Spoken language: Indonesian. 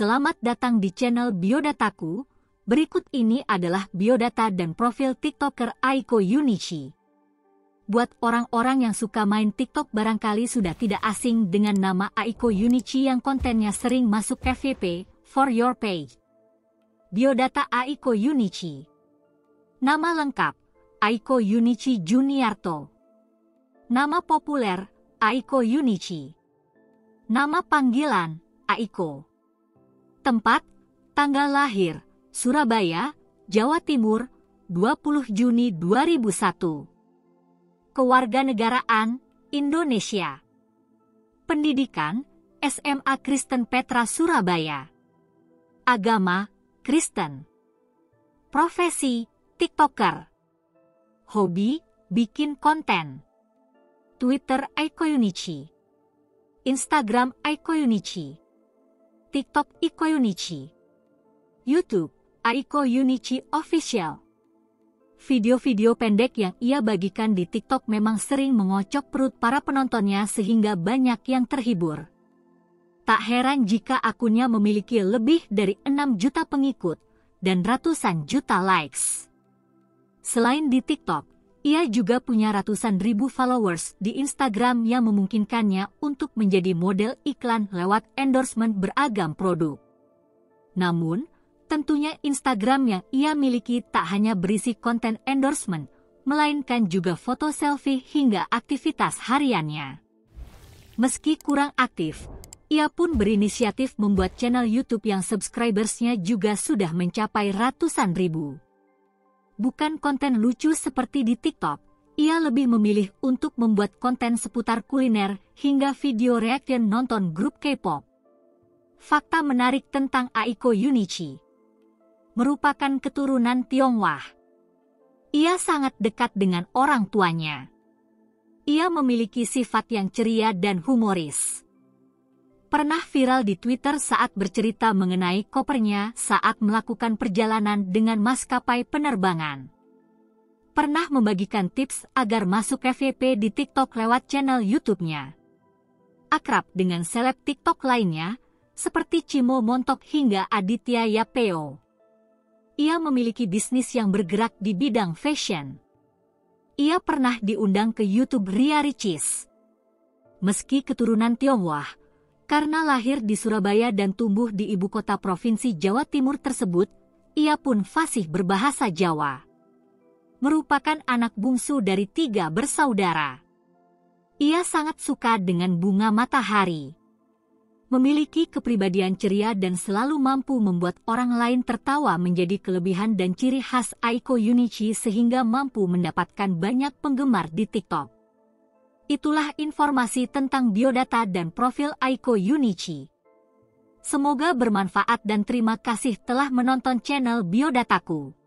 Selamat datang di channel Biodataku. Berikut ini adalah biodata dan profil TikToker Aiko Yunichi. Buat orang-orang yang suka main TikTok barangkali sudah tidak asing dengan nama Aiko Yunichi yang kontennya sering masuk FYP, for your page. Biodata Aiko Yunichi Nama lengkap, Aiko Yunichi Juniarto Nama populer, Aiko Yunichi Nama panggilan, Aiko Tempat, tanggal lahir, Surabaya, Jawa Timur, 20 Juni 2001. Kewarganegaraan, Indonesia. Pendidikan, SMA Kristen Petra Surabaya. Agama, Kristen. Profesi, TikToker. Hobi, bikin konten. Twitter Aiko Yunichi. Instagram Aiko Yunichi. TikTok Iko Yunichi. YouTube Aiko Yunichi Official. Video-video pendek yang ia bagikan di TikTok memang sering mengocok perut para penontonnya sehingga banyak yang terhibur. Tak heran jika akunnya memiliki lebih dari 6 juta pengikut dan ratusan juta likes. Selain di TikTok, ia juga punya ratusan ribu followers di Instagram yang memungkinkannya untuk menjadi model iklan lewat endorsement beragam produk. Namun, tentunya Instagram yang ia miliki tak hanya berisi konten endorsement, melainkan juga foto selfie hingga aktivitas hariannya. Meski kurang aktif, ia pun berinisiatif membuat channel YouTube yang subscribersnya juga sudah mencapai ratusan ribu bukan konten lucu seperti di TikTok. Ia lebih memilih untuk membuat konten seputar kuliner hingga video reaction nonton grup K-pop. Fakta menarik tentang Aiko Yunichi. Merupakan keturunan Tionghoa. Ia sangat dekat dengan orang tuanya. Ia memiliki sifat yang ceria dan humoris pernah viral di Twitter saat bercerita mengenai kopernya saat melakukan perjalanan dengan maskapai penerbangan. Pernah membagikan tips agar masuk FYP di TikTok lewat channel YouTube-nya. Akrab dengan seleb TikTok lainnya, seperti Cimo Montok hingga Aditya Yapeo. Ia memiliki bisnis yang bergerak di bidang fashion. Ia pernah diundang ke YouTube Ria Ricis. Meski keturunan Tionghoa, karena lahir di Surabaya dan tumbuh di ibu kota provinsi Jawa Timur tersebut, ia pun fasih berbahasa Jawa. Merupakan anak bungsu dari tiga bersaudara. Ia sangat suka dengan bunga matahari. Memiliki kepribadian ceria dan selalu mampu membuat orang lain tertawa menjadi kelebihan dan ciri khas Aiko Yunichi sehingga mampu mendapatkan banyak penggemar di TikTok. Itulah informasi tentang biodata dan profil Aiko Yunichi. Semoga bermanfaat dan terima kasih telah menonton channel Biodataku.